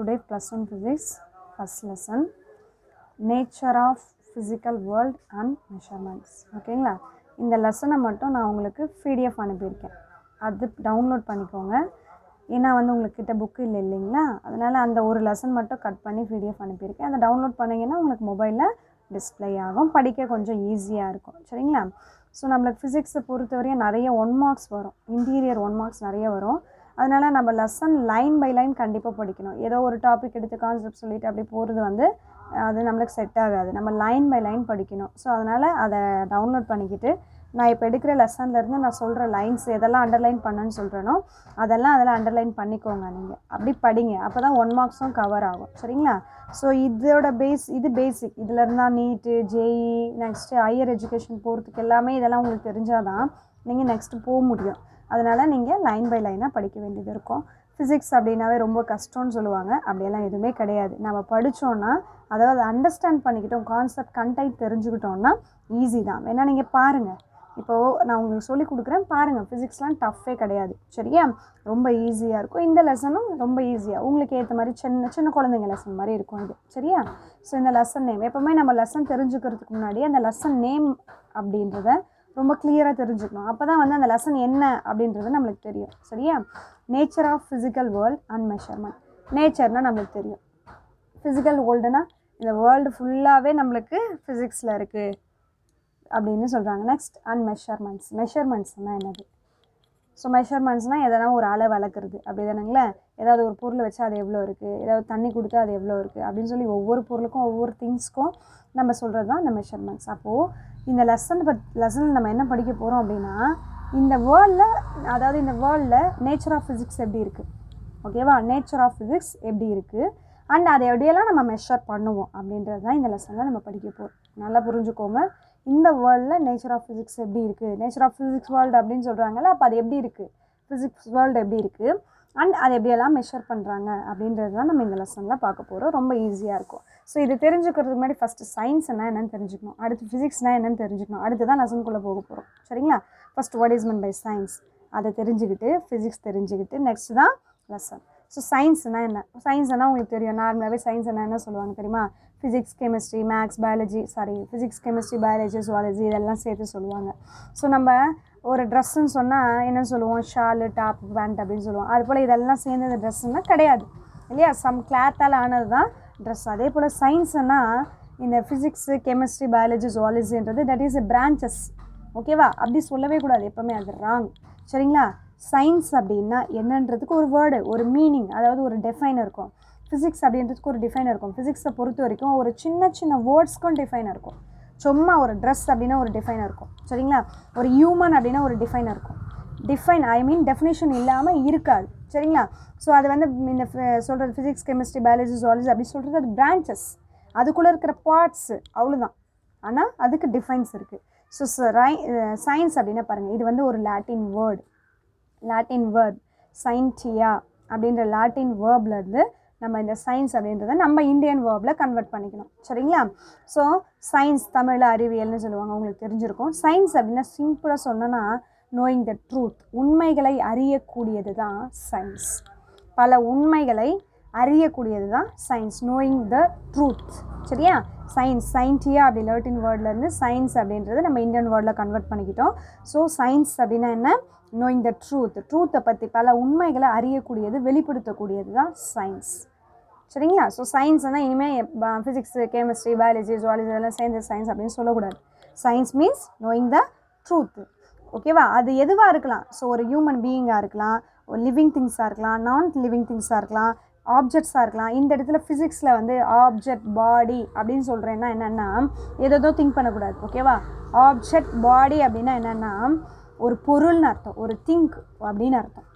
Today plus one physics first lesson. Nature of physical world and measurements. ஓகேங்களா இந்த லெசனை மட்டும் நான் உங்களுக்கு பிடிஎஃப் அனுப்பியிருக்கேன். அது டவுன்லோட் பண்ணிக்கோங்க. ஏன்னா வந்து உங்களுக்கு கிட்ட புக்கு இல்லை இல்லைங்களா? அதனால் அந்த ஒரு லெசன் மட்டும் கட் பண்ணி பிடிஎஃப் அனுப்பியிருக்கேன். அதை டவுன்லோட் பண்ணிங்கன்னா உங்களுக்கு மொபைலில் டிஸ்ப்ளே ஆகும். படிக்க கொஞ்சம் ஈஸியாக இருக்கும். சரிங்களா? ஸோ நம்மளுக்கு ஃபிசிக்ஸை பொறுத்தவரையும் நிறைய ஒன் மார்க்ஸ் வரும். இன்டீரியர் ஒன் மார்க்ஸ் நிறைய வரும். அதனால் நம்ம லெசன் லைன் பை லைன் கண்டிப்பாக படிக்கணும். ஏதோ ஒரு டாபிக் எடுத்து கான்செப்ட் சொல்லிவிட்டு அப்படி போகிறது வந்து அது நம்மளுக்கு செட் ஆகாது. நம்ம லைன் பை லைன் படிக்கணும். ஸோ அதனால் அதை டவுன்லோட் பண்ணிக்கிட்டு நான் இப்போ எடுக்கிற லெசன்லேருந்து நான் சொல்கிற லைன்ஸ் எதெல்லாம் அண்டர்லைன் பண்ணுன்னு சொல்கிறேனோ அதெல்லாம் அதில் அண்டர்லைன் பண்ணிக்கோங்க நீங்கள் அப்படி படிங்க. அப்போ தான் ஒன் மார்க்ஸும் கவர் ஆகும். சரிங்களா? ஸோ இதோட பேஸ் இது பேசிக் இதில் இருந்தால் NEET JEE next higher education போகிறதுக்கு எல்லாமே இதெல்லாம் உங்களுக்கு தெரிஞ்சால் தான் நீங்கள் நெக்ஸ்ட்டு போக முடியும். அதனால் நீங்கள் லைன் பை லைனாக படிக்க வேண்டியது இருக்கும். ஃபிசிக்ஸ் அப்படின்னாவே ரொம்ப கஷ்டம்னு சொல்லுவாங்க. அப்படியெல்லாம் எதுவுமே கிடையாது. நம்ம படித்தோன்னா அதாவது அண்டர்ஸ்டாண்ட் பண்ணிக்கிட்டோம் கான்செப்ட் கண்டென்ட் தெரிஞ்சுக்கிட்டோம்னா ஈஸி தான். வேணால் நீங்கள் பாருங்கள் இப்போது நான் உங்களுக்கு சொல்லி கொடுக்குறேன். பாருங்கள் ஃபிசிக்ஸ்லாம் டஃப்பே கிடையாது. சரியா? ரொம்ப ஈஸியாக இருக்கும். இந்த லெசனும் ரொம்ப ஈஸியாக உங்களுக்கு ஏற்ற மாதிரி சின்ன சின்ன குழந்தைங்க லெசன் மாதிரி இருக்கும் இது. சரியா? ஸோ இந்த லெசன் நேம் எப்போவுமே நம்ம லெசன் தெரிஞ்சுக்கிறதுக்கு முன்னாடி அந்த லெசன் நேம் அப்படின்றத ரொம்ப கிளியராக தெரிஞ்சுக்கணும். அப்போ தான் வந்து அந்த லெசன் என்ன அப்படின்றது நம்மளுக்கு தெரியும். சரியா? Nature of physical world and measurement நேச்சர்னால் நம்மளுக்கு தெரியும். ஃபிசிக்கல் வேர்ல்டுனா இந்த வேர்ல்டு ஃபுல்லாகவே நம்மளுக்கு ஃபிசிக்ஸில் இருக்குது அப்படின்னு சொல்கிறாங்க நெக்ஸ்ட் அண்ட் மெஷர்மெண்ட்ஸ் மெஷர்மெண்ட்ஸ்னால் என்னது? ஸோ மெஷர்மெண்ட்ஸ்னால் எதனா ஒரு அளவு அளக்குறது. அப்படி தானுங்களே ஏதாவது ஒரு பொருள் வச்சா அது எவ்வளோ இருக்குது ஏதாவது தண்ணி கொடுத்தா அது எவ்வளோ இருக்குது அப்படின்னு சொல்லி ஒவ்வொரு பொருளுக்கும் ஒவ்வொரு திங்ஸ்க்கும் நம்ம சொல்கிறது தான் இந்த மெஷர்மெண்ட்ஸ் அப்போது இந்த லெசன் பத் லெசனில் நம்ம என்ன படிக்க போகிறோம் அப்படின்னா இந்த வேர்ல்டில் அதாவது இந்த வேர்ல்டில் நேச்சர் ஆஃப் ஃபிசிக்ஸ் எப்படி இருக்குது ஓகேவா நேச்சர் ஆஃப் ஃபிசிக்ஸ் எப்படி இருக்குது அண்ட் அதை எப்படியெல்லாம் நம்ம மெஷர் பண்ணுவோம்? அப்படின்றது தான் இந்த லெசனில் நம்ம படிக்க போகிறோம் நல்லா புரிஞ்சுக்கோங்க. இந்த வேர்ல்டில் நேச்சர் ஆஃப் ஃபிசிக்ஸ் எப்படி இருக்குது நேச்சர் ஆஃப் ஃபிசிக்ஸ் வேர்ல்டு அப்படின்னு சொல்கிறாங்கல்ல அப்போ அது எப்படி இருக்குது ஃபிசிக்ஸ் வேர்ல்டு எப்படி இருக்குது அண்ட் அதை எப்படியெல்லாம் மெஷர் பண்ணுறாங்க அப்படின்றது தான் நம்ம இந்த லெசனில் பார்க்க போகிறோம் ரொம்ப ஈஸியாக இருக்கும். ஸோ இது தெரிஞ்சுக்கிறதுக்கு முன்னாடி ஃபஸ்ட்டு சயின்ஸ்னால் என்னென்னு தெரிஞ்சுக்கணும். அடுத்து ஃபிசிக்ஸ்னால் என்னென்னு தெரிஞ்சுக்கணும். அடுத்து தான் லெசனுக்குள்ளே போக போகிறோம் சரிங்களா? First what is meant by science அதை தெரிஞ்சுக்கிட்டு ஃபிசிக்ஸ் தெரிஞ்சுக்கிட்டு நெக்ஸ்ட் தான் லெசன் ஸோ சயின்ஸ்னால் என்ன? சயின்ஸ்னால் உங்களுக்கு தெரியும். நார்மலாகவே சயின்ஸ் என்ன என்ன சொல்லுவாங்க தெரியுமா? Physics chemistry maths biology sorry physics chemistry biology zoology இதெல்லாம் சேர்த்து சொல்லுவாங்க. ஸோ நம்ம ஒரு ட்ரெஸ்ஸுன்னு சொன்னால் என்ன சொல்லுவோம்? ஷாலு டாப் பேண்ட் அப்படின்னு சொல்லுவோம். அது போல் இதெல்லாம் சேர்ந்தது ட்ரெஸ்ஸுன்னா கிடையாது. இல்லையா? சம் கிளாத்தால் ஆனது தான் ட்ரெஸ் அதே போல் சயின்ஸுன்னா இந்த ஃபிசிக்ஸு கெமிஸ்ட்ரி பயாலஜி ஜுவாலஜின்றது தட் இஸ் எ பிரான்ச்சஸ் ஓகேவா அப்படி சொல்லவே கூடாது. எப்போவுமே அது ராங் சரிங்களா? சயின்ஸ் அப்படின்னா என்னன்றதுக்கு ஒரு வேர்டு ஒரு மீனிங் அதாவது ஒரு டெஃபைன் இருக்கும். ஃபிசிக்ஸ் அப்படின்றதுக்கு ஒரு டிஃபைன் இருக்கும். ஃபிசிக்ஸை பொறுத்த வரைக்கும் ஒரு சின்ன சின்ன வேர்ட்ஸ்க்கும் டிஃபைன் இருக்கும். சும்மா ஒரு ட்ரெஸ் அப்படின்னா ஒரு டிஃபைன் இருக்கும். சரிங்களா? ஒரு ஹியூமன் அப்படின்னா ஒரு டிஃபைன் இருக்கும். டிஃபைன் ஐ மீன் டெஃபினேஷன் இல்லாமல் இருக்காது. சரிங்களா? ஸோ அது வந்து இந்த சொல்கிறது ஃபிசிக்ஸ் கெமிஸ்ட்ரி பயாலஜி ஜுவாலஜி அப்படி சொல்கிறது அது பிரான்ச்சஸ் அதுக்குள்ளே இருக்கிற பார்ட்ஸு அவ்வளோதான் ஆனால் அதுக்கு டிஃபைன்ஸ் இருக்குது ஸோ சயின்ஸ் அப்படின்னா பாருங்கள் இது வந்து ஒரு Latin word Latin word scientia அப்படின்ற லாட்டின் வேர்ப்லேருந்து நம்ம இந்த சயின்ஸ் அப்படின்றத நம்ம இந்தியன் வேர்பில் கன்வெர்ட் பண்ணிக்கணும். சரிங்களா? ஸோ சயின்ஸ் தமிழ் அறிவியல்னு சொல்லுவாங்க. உங்களுக்கு தெரிஞ்சிருக்கும். சயின்ஸ் அப்படின்னா சிம்பிளாக சொன்னோன்னா நோயிங் த ட்ரூத் உண்மைகளை அறியக்கூடியது தான் சயின்ஸ் பல உண்மைகளை அறியக்கூடியது தான் சயின்ஸ் நோயிங் த ட்ரூத் சரியா? சயின்ஸ் சயின்டியா அப்படி லேட்டின் வேர்ட்லேருந்து சயின்ஸ் அப்படின்றது நம்ம இந்தியன் வேர்டில் கன்வெர்ட் பண்ணிக்கிட்டோம். ஸோ சயின்ஸ் அப்படின்னா என்ன? நோயிங் த ட்ரூத் ட்ரூத்தை பற்றி பல உண்மைகளை அறியக்கூடியது வெளிப்படுத்தக்கூடியது தான் சயின்ஸ் சரிங்களா? ஸோ சயின்ஸ்னால் இனிமேல் ஃபிசிக்ஸு கெமிஸ்ட்ரி பயாலஜி ஜுவாலஜி இதெல்லாம் சேர்ந்து சயின்ஸ் அப்படின்னு சொல்லக்கூடாது. Science means knowing the truth ஓகேவா அது எதுவாக இருக்கலாம்? ஸோ ஒரு ஹியூமன் பீயிங்காக இருக்கலாம் ஒரு லிவிங் திங்ஸாக இருக்கலாம் நான் லிவிங் திங்ஸாக இருக்கலாம் ஆப்ஜெக்ட்ஸாக இருக்கலாம். இந்த இடத்துல ஃபிசிக்ஸில் வந்து ஆப்ஜெக்ட் பாடி அப்படின்னு சொல்கிறேன்னா என்னென்னா ஏதோ திங்க் பண்ணக்கூடாது. ஓகேவா ஆப்ஜெக்ட் பாடி அப்படின்னா என்னென்னா ஒரு பொருள்னு அர்த்தம். ஒரு திங்க் அப்படின்னு அர்த்தம்.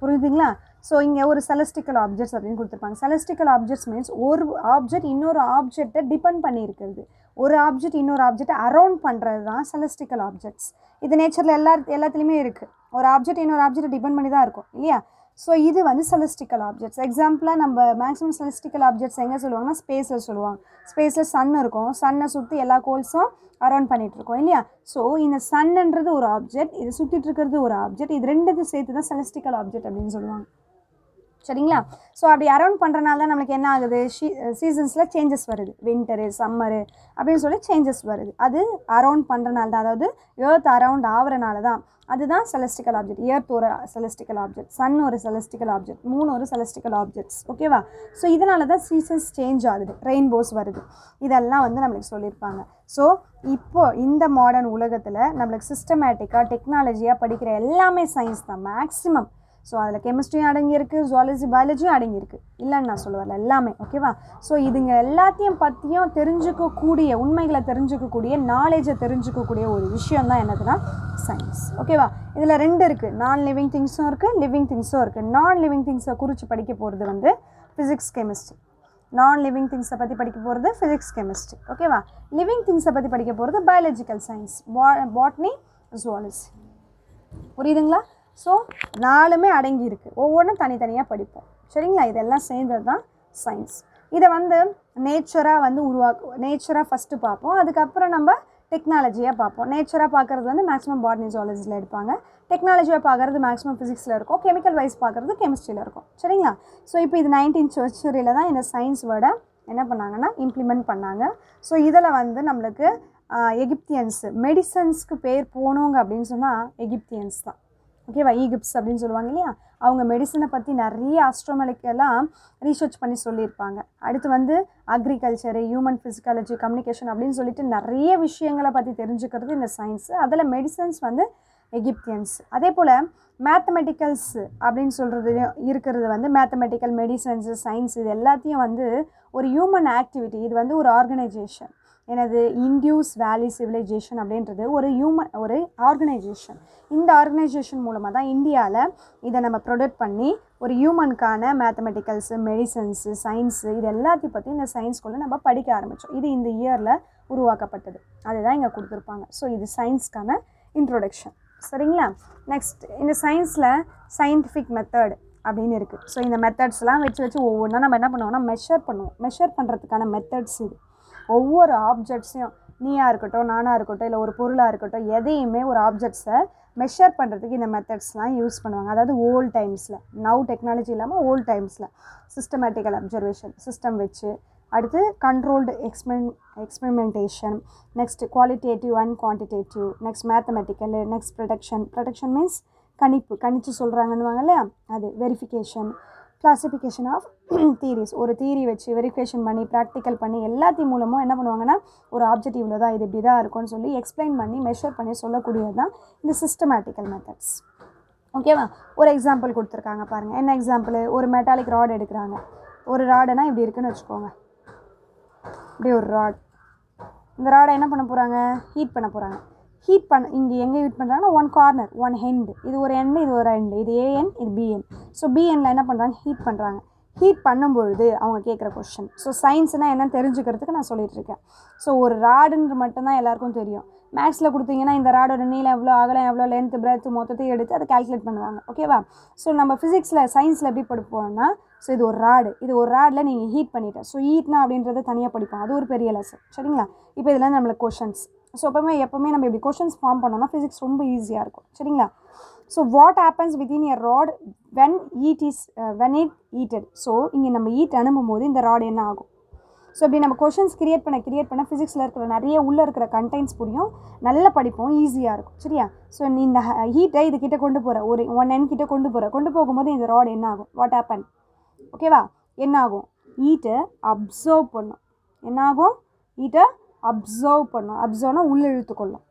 புரியுதுங்களா? ஸோ இங்கே ஒரு செலஸ்டிக்கல் ஆப்ஜெக்ட்ஸ் அப்படின்னு கொடுத்துருப்பாங்க. செலஸ்டிக்கல் ஆப்ஜெக்ட்ஸ் மீன்ஸ் ஒரு ஆப்ஜெக்ட் இன்னொரு ஆப்ஜெக்டை டிபெண்ட் பண்ணியிருக்கிறது. ஒரு ஆப்ஜெக்ட் இன்னொரு ஆப்ஜெக்டை அரௌண்ட் பண்ணுறது தான் செலஸ்டிக்கல் ஆப்ஜெக்ட்ஸ் இது நேச்சரில் எல்லா எல்லாத்துலேயுமே இருக்குது ஒரு ஆப்ஜெக்ட் இன்னொரு ஆப்ஜெக்டை டிபெண்ட் பண்ணி தான் இருக்கும் இல்லையா? ஸோ இது வந்து செலஸ்டிக்கல் ஆப்ஜெக்ட்ஸ் எக்ஸாம்பிளாக நம்ம மேக்ஸிமம் செலஸ்டிக்கல் ஆப்ஜெக்ட்ஸ் எங்கே சொல்லுவாங்கன்னா ஸ்பேஸில் சொல்லுவாங்க. ஸ்பேஸில் சன் இருக்கும். சன்னை சுற்றி எல்லா கோல்ஸும் அரௌண்ட் பண்ணிகிட்டு இருக்கோம் இல்லையா? ஸோ இந்த சன்ன்றது ஒரு ஆப்ஜெக்ட் இது சுற்றிட்டு இருக்கிறது ஒரு ஆப்ஜெக்ட் இது ரெண்டுத்தையும் சேர்த்து தான் செலஸ்டிக்கல் ஆப்ஜெக்ட் அப்படின்னு சொல்லுவாங்க. சரிங்களா? ஸோ அப்படி அரௌண்ட் பண்ணுறனால தான் நம்மளுக்கு என்ன ஆகுது? ஷீ சீசன்ஸில் சேஞ்சஸ் வருது. வின்டரு சம்மரு அப்படின்னு சொல்லி சேஞ்சஸ் வருது. அது அரௌண்ட் பண்ணுறனால தான். அதாவது ஏர்த் அரௌண்ட் ஆகிறனால தான். அதுதான் செலஸ்டிக்கல் ஆப்ஜெக்ட் இயர்த் ஒரு செலஸ்டிக்கல் ஆப்ஜெக்ட் சன் ஒரு செலஸ்டிக்கல் ஆப்ஜெக்ட் மூணு ஒரு செலஸ்டிக்கல் ஆப்ஜெக்ட்ஸ் ஓகேவா ஸோ இதனால தான் சீசன்ஸ் சேஞ்ச் ஆகுது. ரெயின்போஸ் வருது. இதெல்லாம் வந்து நம்மளுக்கு சொல்லியிருப்பாங்க. ஸோ இப்போது இந்த மாடர்ன் உலகத்தில் நம்மளுக்கு சிஸ்டமேட்டிக்காக டெக்னாலஜியாக படிக்கிற எல்லாமே சயின்ஸ் தான். மேக்ஸிமம் ஸோ அதில் கெமிஸ்ட்ரியும் அடங்கியிருக்கு ஜுவாலஜி பயாலஜியும் அடங்கியிருக்கு. இல்லைன்னு நான் சொல்ல வரல எல்லாமே ஓகேவா ஸோ இதுங்க எல்லாத்தையும் பற்றியும் தெரிஞ்சுக்கக்கூடிய உண்மைகளை தெரிஞ்சுக்கக்கூடிய நாலேஜை தெரிஞ்சுக்கக்கூடிய ஒரு விஷயம் தான் என்னதுன்னா சயின்ஸ் ஓகேவா இதில் ரெண்டு இருக்குது நான் லிவிங் திங்ஸும் இருக்குது லிவிங் திங்ஸும் இருக்குது நான் லிவிங் திங்ஸை குறித்து படிக்க போகிறது வந்து ஃபிசிக்ஸ் கெமிஸ்ட்ரி நான் லிவிங் திங்ஸை பற்றி படிக்க போகிறது ஃபிசிக்ஸ் கெமிஸ்ட்ரி ஓகேவா லிவிங் திங்ஸை பற்றி படிக்க போகிறது பயாலஜிக்கல் சயின்ஸ் பா பாட்னி ஜுவாலஜி புரியுதுங்களா? ஸோ நாலுமே அடங்கி இருக்குது ஒவ்வொன்றும் தனித்தனியாக படிப்போம். சரிங்களா? இதெல்லாம் சேர்ந்தது தான் சயின்ஸ் இதை வந்து நேச்சராக வந்து உருவாக்கு நேச்சராக ஃபஸ்ட்டு பார்ப்போம். அதுக்கப்புறம் நம்ம டெக்னாலஜியாக பார்ப்போம். நேச்சராக பார்க்குறது வந்து மேக்ஸிமம் பாட்னி ஜுவாலஜியில் எடுப்பாங்க. டெக்னாலஜியாக பார்க்குறது மேக்ஸிமம் ஃபிசிக்ஸில் இருக்கும். கெமிக்கல் வைஸ் பார்க்குறது கெமிஸ்ட்ரியில் இருக்கும். சரிங்களா? ஸோ இப்போ இது நைன்டீன் சென்ச்சுரியில் தான் இந்த சயின்ஸ் வேர்டை என்ன பண்ணாங்கன்னா இம்ப்ளிமெண்ட் பண்ணாங்க. ஸோ இதில் வந்து நம்மளுக்கு எகிப்தியன்ஸு மெடிசன்ஸ்க்கு பேர் போனவங்க அப்படின்னு சொன்னால் எகிப்தியன்ஸ் தான். ஓகேவா ஈகிப்ட்ஸ் அப்படின்னு சொல்லுவாங்க இல்லையா? அவங்க மெடிசனை பற்றி நிறைய ஆஸ்ட்ரோமலிக்கெல்லாம் ரீசர்ச் பண்ணி சொல்லியிருப்பாங்க. அடுத்து வந்து அக்ரிகல்ச்சரு ஹியூமன் ஃபிசிக்காலஜி கம்யூனிகேஷன் அப்படின்னு சொல்லிட்டு நிறைய விஷயங்களை பற்றி தெரிஞ்சுக்கிறது இந்த சயின்ஸு அதில் மெடிசன்ஸ் வந்து எகிப்தியன்ஸ் அதே போல் மேத்தமெட்டிக்கல்ஸ் அப்படின்னு சொல்கிறது இருக்கிறது வந்து மேத்தமெட்டிக்கல் மெடிசன்ஸு சயின்ஸ் இது எல்லாத்தையும் வந்து ஒரு ஹியூமன் ஆக்டிவிட்டி இது வந்து ஒரு ஆர்கனைசேஷன் எனது இண்டியூஸ் வேலி சிவிலைசேஷன் அப்படின்றது ஒரு ஹியூமன் ஒரு ஆர்கனைசேஷன் இந்த ஆர்கனைசேஷன் மூலமாக தான் இந்தியாவில் இதை நம்ம ப்ரொடக்ட் பண்ணி ஒரு ஹியூமனுக்கான மேத்தமெட்டிக்கல்ஸு மெடிசன்ஸு சயின்ஸு இது எல்லாத்தையும் பற்றி இந்த சயின்ஸ் ஸ்கூலில் நம்ம படிக்க ஆரம்பித்தோம் இது இந்த இயரில் உருவாக்கப்பட்டது. அதுதான் இங்கே கொடுத்துருப்பாங்க. ஸோ இது சயின்ஸ்க்கான இன்ட்ரொடக்ஷன் சரிங்களா? நெக்ஸ்ட் இந்த சயின்ஸில் சயின்டிஃபிக் மெத்தட் அப்படின்னு இருக்குது ஸோ இந்த மெத்தட்ஸ்லாம் வச்சு வச்சு ஒவ்வொன்றா நம்ம என்ன பண்ணுவோம்னா மெஷர் பண்ணுவோம். மெஷர் பண்ணுறதுக்கான மெத்தட்ஸ் இது. ஒவ்வொரு ஆப்ஜெக்ட்ஸையும் நீயாக இருக்கட்டும் நானாக இருக்கட்டும் இல்லை ஒரு பொருளாக இருக்கட்டும் எதையுமே ஒரு ஆப்ஜெக்ட்ஸை மெஷர் பண்ணுறதுக்கு இந்த மெத்தட்ஸ்லாம் யூஸ் பண்ணுவாங்க. அதாவது ஓல்ட் டைம்ஸில் நவ் டெக்னாலஜி இல்லாமல் ஓல்ட் டைம்ஸில் சிஸ்டமேட்டிக்கல் அப்சர்வேஷன் சிஸ்டம் வச்சு. அடுத்து controlled எக்ஸ்பென் experimentation next qualitative and quantitative next mathematical next production production means கணிப்பு கணிச்சு சொல்கிறாங்கன்னுவாங்க இல்லையா அது வெரிஃபிகேஷன் கிளாசிஃபிகேஷன் ஆஃப் தீரிஸ் ஒரு தீரி வச்சு வெரிஃபிகேஷன் பண்ணி ப்ராக்டிக்கல் பண்ணி எல்லாத்தையும் மூலமும் என்ன பண்ணுவாங்கன்னா ஒரு ஆப்ஜெக்ட் இவ்வளோ தான் இது இப்படி தான் இருக்கும்னு சொல்லி எக்ஸ்பிளைன் பண்ணி மெஷர் பண்ணி சொல்லக்கூடியது தான் இந்த சிஸ்டமேட்டிக்கல் மெத்தட்ஸ் ஓகேவா ஒரு எக்ஸாம்பிள் கொடுத்துருக்காங்க பாருங்கள் என்ன எக்ஸாம்பிள் ஒரு மெட்டாலிக் ராட் எடுக்கிறாங்க. ஒரு ராடுனா இப்படி இருக்குன்னு வச்சுக்கோங்க. இப்படி ஒரு ராட் இந்த ராடை என்ன பண்ண போகிறாங்க ஹீட் பண்ண போகிறாங்க ஹீட் பண்ண இங்கே எங்கே ஹீட் பண்ணுறாங்கன்னா ஒன் கார்னர் ஒன் ஹெண்டு இது ஒரு எண்டு இது ஒரு எண்டு இது ஏஎன் இது பிஎன் ஸோ பிஎனில் என்ன பண்ணுறாங்க ஹீட் பண்ணுறாங்க ஹீட் பண்ணும்பொழுது அவங்க கேட்குற கொஷின் ஸோ சயின்ஸ்னால் என்னன்னு தெரிஞ்சுக்கிறதுக்கு நான் சொல்லிகிட்ருக்கேன் இருக்கேன். ஸோ ஒரு ராடுன்ற மட்டும்தான் எல்லாருக்கும் தெரியும். மேக்ஸில் கொடுத்தீங்கன்னா இந்த ராடோட நீளம் எவ்வளோ அகலம் எவ்வளோ லென்த் பிரெத்து மொத்தத்தையும் எடுத்து அதை கால்குலேட் பண்ணுவாங்க. ஓகேவா ஸோ நம்ம ஃபிசிக்ஸில் சயின்ஸில் எப்படி படிப்போம்னா ஸோ இது ஒரு ராடு. இது ஒரு ராடில் நீங்கள் ஹீட் பண்ணிட்டேன் ஸோ ஹீட்னா அப்படின்றத தனியாக படிப்போம். அது ஒரு பெரிய லெசன் சரிங்களா? இப்போ இதெல்லாம் நம்மளுக்கு கொஷன்ஸ் ஸோ எப்போவுமே எப்போவுமே நம்ம இப்படி கொஷின்ஸ் ஃபார்ம் பண்ணோம்னா ஃபிசிக்ஸ் ரொம்ப ஈஸியாக இருக்கும். சரிங்களா? So what happens within a rod when heat is when it heated so இங்கே நம்ம ஈட் அனுப்பும் போது இந்த ராட் என்ன ஆகும்? ஸோ இப்படி நம்ம கொஷின்ஸ் கிரியேட் பண்ண கிரியேட் பண்ண ஃபிசிக்ஸில் இருக்கிற நிறைய உள்ளே இருக்கிற கண்டென்ட்ஸ் புரியும். நல்லா படிப்போம் ஈஸியாக இருக்கும். சரியா? ஸோ நீ இந்த ஹீட்டை இது கொண்டு போகிற ஒரு ஒன் என் கிட்ட கொண்டு போகிற கொண்டு போகும்போது இந்த ராட் என்ன ஆகும்? வாட் ஹேப்பன் ஓகேவா என்ன ஆகும்? ஈட்டை அப்சர்வ் பண்ணும். என்ன ஆகும்? ஈட்டை அப்சர்வ் பண்ணும். அப்சர்வ்னா உள்ள இழுத்துக்கொள்ளும்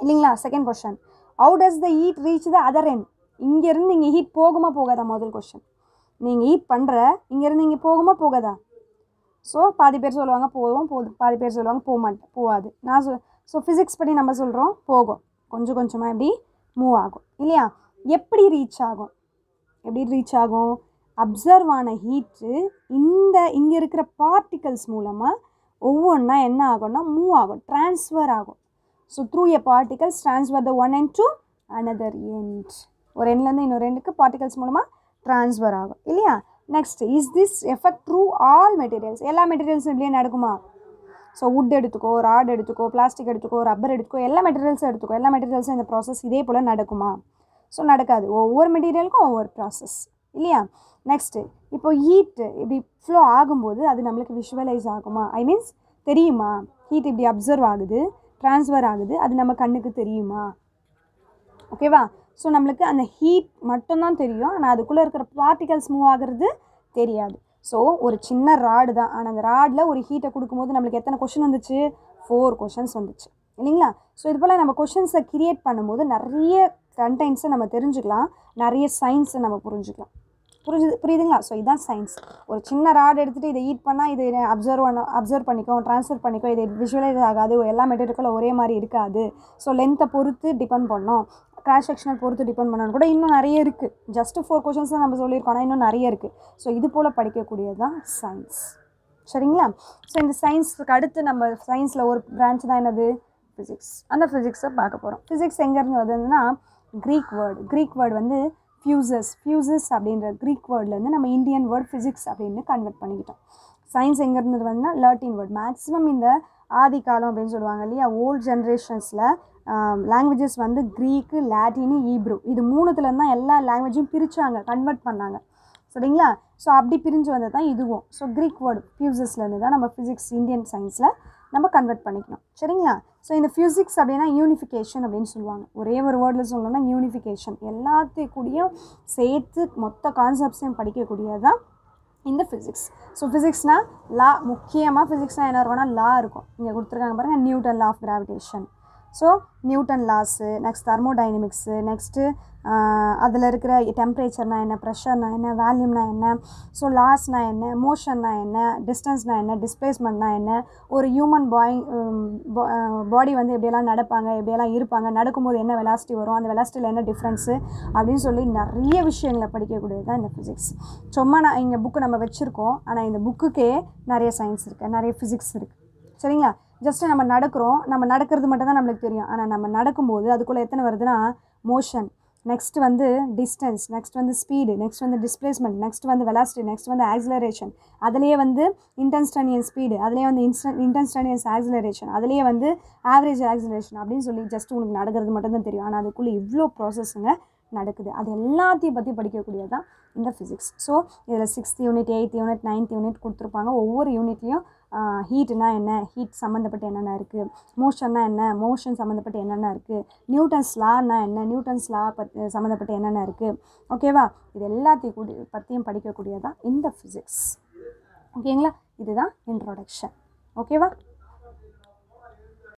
இல்லைங்களா? Second question how does the heat reach the other end இங்கேருந்து இங்கே ஹீட் போகுமா போகாதா? முதல் கொஷின் நீங்கள் ஹீட் பண்ணுற இங்கேருந்து இங்கே போகுமா போகாதா? ஸோ பாதி பேர் சொல்லுவாங்க போதும் போதும். பாதி பேர் சொல்லுவாங்க போக மாட்டேன் போகாது நான் சொல் ஸோ ஃபிசிக்ஸ் படி நம்ம சொல்கிறோம் போகும். கொஞ்சம் கொஞ்சமாக எப்படி மூவ் ஆகும். இல்லையா? எப்படி ரீச் ஆகும்? எப்படி ரீச் ஆகும்? அப்சர்வ் ஆன ஹீட்டு இந்த இங்கே இருக்கிற பார்ட்டிகல்ஸ் மூலமாக ஒவ்வொன்றா என்ன ஆகும்னா மூவ் ஆகும் ட்ரான்ஸ்ஃபர் ஆகும். So through a particles transfer the one end to another end ஒரு எண்ட்லேருந்து இன்னொரு எண்டுக்கு பார்ட்டிகல்ஸ் மூலமாக ட்ரான்ஸ்ஃபர் ஆகும் இல்லையா? Next is this effect through all materials எல்லா மெட்டீரியல்ஸும் இப்படியே நடக்குமா? ஸோ வுட் எடுத்துக்கோ ராட் எடுத்துக்கோ பிளாஸ்டிக் எடுத்துக்கோ ரப்பர் எடுத்துக்கோ எல்லா மெட்டீரியல்ஸும் எடுத்துக்கோ எல்லா மெட்டீரியல்ஸும் இந்த ப்ராசஸ் இதே போல் நடக்குமா? ஸோ நடக்காது. ஒவ்வொரு மெட்டீரியலுக்கும் ஒவ்வொரு ப்ராசஸ் இல்லையா? நெக்ஸ்ட்டு இப்போ ஹீட்டு இப்படி ஃப்ளோ ஆகும்போது அது நம்மளுக்கு விஷுவலைஸ் ஆகுமா? ஐ மீன்ஸ் தெரியுமா? ஹீட் இப்படி அப்சர்வ் ஆகுது ட்ரான்ஸ்ஃபர் ஆகுது அது நம்ம கண்ணுக்கு தெரியுமா? ஓகேவா ஸோ நம்மளுக்கு அந்த ஹீட் மட்டும்தான் தெரியும் ஆனால் அதுக்குள்ளே இருக்கிற பார்ட்டிகல்ஸ் மூவ் ஆகுறது தெரியாது. ஸோ ஒரு சின்ன ராடு தான். ஆனால் அந்த ராடில் ஒரு ஹீட்டை கொடுக்கும்போது நம்மளுக்கு எத்தனை கொஷின் வந்துச்சு? ஃபோர் கொஷின்ஸ் வந்துச்சு. இல்லைங்களா? ஸோ இது போல் நம்ம கொஷின்ஸை கிரியேட் பண்ணும்போது நிறைய கண்டென்ட்ஸை நம்ம தெரிஞ்சுக்கலாம் நிறைய சயின்ஸை நம்ம புரிஞ்சுக்கலாம். புரிஞ்சுது புரியுதுங்களா? ஸோ இதுதான் சயின்ஸ் ஒரு சின்ன ராட் எடுத்துகிட்டு இதை ஈட் பண்ணால் இது அப்சர்வ் பண்ண அப்சர்வ் பண்ணிக்கும் ட்ரான்ஸ்ஃபர் பண்ணிக்கும் இது விஷுவலைஸ் ஆகாது எல்லா மெட்டீரியலுக்கும் ஒரே மாதிரி இருக்காது. ஸோ லென்த்தை பொறுத்து டிபெண்ட் பண்ணோம். கிராஷ் செக்ஷனல் பொறுத்து டிபெண்ட் பண்ணணும் கூட இன்னும் நிறைய இருக்குது ஜஸ்ட்டு ஃபோர் கொஷின்ஸ் தான் நம்ம சொல்லியிருக்கோம் ஆனால் இன்னும் நிறைய இருக்குது ஸோ இது போல் படிக்கக்கூடியது தான் சயின்ஸ் சரிங்களா? ஸோ இந்த சயின்ஸுக்கு அடுத்து நம்ம சயின்ஸில் ஒரு பிரான்ச் தான் என்னது? ஃபிசிக்ஸ் அந்த ஃபிசிக்ஸை பார்க்க போகிறோம் ஃபிசிக்ஸ் எங்கேருந்து வருதுன்னா க்ரீக் வேர்டு க்ரீக் வேர்டு வந்து ஃபியூசஸ் ஃபியூசஸ் அப்படின்ற க்ரீக் வேர்ட்லேருந்து நம்ம இந்தியன் வேர்ட் ஃபிசிக்ஸ் அப்படின்னு கன்வெர்ட் பண்ணிக்கிட்டோம். சயின்ஸ் எங்கேருந்து வந்துன்னா லாட்டின் வேர்ட் மேக்ஸிமம் இந்த ஆதி காலம் அப்படின்னு சொல்லுவாங்க இல்லையா ஓல்ட் ஜென்ரேஷன்ஸில் லாங்குவேஜஸ் வந்து க்ரீக்கு லாட்டினு ஈப்ரூ இது மூணுத்துலேருந்து தான் எல்லா லாங்குவேஜும் பிரித்தாங்க கன்வெர்ட் பண்ணாங்க. சரிங்களா? ஸோ அப்படி பிரிஞ்சு வந்தது தான் இதுவும் ஸோ க்ரீக் வேர்டு ஃபியூசஸ்லேருந்து தான் நம்ம ஃபிசிக்ஸ் இந்தியன் சயின்ஸில் நம்ம கன்வெர்ட் பண்ணிக்கணும். சரிங்களா? ஸோ இந்த ஃபிசிக்ஸ் அப்படின்னா யூனிஃபிகேஷன் அப்படின்னு சொல்லுவாங்க. ஒரே ஒரு வேர்டில் சொல்லணும்னா யூனிஃபிகேஷன் எல்லாத்துக்கூடியும் சேர்த்து மொத்த கான்செப்ட்ஸையும் படிக்கக்கூடியது தான் இந்த ஃபிசிக்ஸ் ஸோ ஃபிசிக்ஸ்னால் லா முக்கியமாக ஃபிசிக்ஸ்னால் என்ன இருக்கும்னா லா இருக்கும். இங்கே கொடுத்துருக்காங்க பாருங்கள் Newton law of gravitation so Newton laws next thermodynamics next அதில் இருக்கிற டெம்ப்ரேச்சர்னால் என்ன ப்ரெஷர்னால் என்ன வேல்யூம்னா என்ன ஸோ லாஸ்னா என்ன மோஷன்னா என்ன டிஸ்டன்ஸ்னா என்ன டிஸ்பிளேஸ்மெண்ட்னா என்ன ஒரு ஹியூமன் பாய் பாடி வந்து எப்படியெல்லாம் நடப்பாங்க எப்படியெல்லாம் இருப்பாங்க நடக்கும்போது என்ன வெலாசிட்டி வரும் அந்த வெலாசிட்டியில் என்ன டிஃப்ரென்ஸு அப்படின்னு சொல்லி நிறைய விஷயங்களை படிக்கக்கூடியது தான் இந்த ஃபிசிக்ஸ் சும்மா நான் இங்கே புக்கு நம்ம வச்சுருக்கோம் ஆனால் இந்த புக்குக்கே நிறைய சயின்ஸ் இருக்குது நிறைய ஃபிசிக்ஸ் இருக்குது சரிங்களா? ஜஸ்ட்டு நம்ம நடக்கிறோம் நம்ம நடக்கிறது மட்டும் தான் நம்மளுக்கு தெரியும். ஆனால் நம்ம நடக்கும்போது அதுக்குள்ளே எத்தனை வருதுன்னா மோஷன் நெக்ஸ்ட் வந்து டிஸ்டன்ஸ் நெக்ஸ்ட் வந்து ஸ்பீடு நெக்ஸ்ட் வந்து டிஸ்பிளேஸ்மெண்ட் நெக்ஸ்ட் வந்து வெலாசிட்டி நெக்ஸ்ட் வந்து ஆக்சிலரேஷன் அதுலேயே வந்து இன்டென்ஸ்டனியன் ஸ்பீடு அதுலேயே வந்து இன்ஸ்டன் இன்டென்ஸ்டனியன்ஸ் ஆக்சிலரேஷன் அதுலேயே வந்து ஆவரேஜ் ஆக்சிலரேஷன் அப்படின்னு சொல்லி ஜஸ்ட் உனக்கு நடக்கிறது மட்டும்தான் தெரியும். ஆனால் அதுக்குள்ளே இவ்வளோ ப்ராசஸ்ஸுங்க நடக்குது. அது எல்லாத்தையும் பற்றி படிக்கக்கூடியது தான் இந்த ஃபிசிக்ஸ் ஸோ இதில் sixth unit eighth unit ninth unit கொடுத்துருப்பாங்க. ஒவ்வொரு யூனிட்லேயும் ஹீட்னா என்ன? ஹீட் சம்மந்தப்பட்டு என்னென்ன இருக்குது மோஷன்னா என்ன? மோஷன் சம்மந்தப்பட்டு என்னென்ன இருக்குது நியூட்டன்ஸ் லான்னா என்ன? நியூட்டன்ஸ் லா பற்றி சம்மந்தப்பட்ட என்னென்ன இருக்குது ஓகேவா இது எல்லாத்தையும் கூடி பற்றியும் படிக்கக்கூடியதான் இந்த ஃபிசிக்ஸ் ஓகேங்களா இதுதான் இன்ட்ரோடக்ஷன் ஓகேவா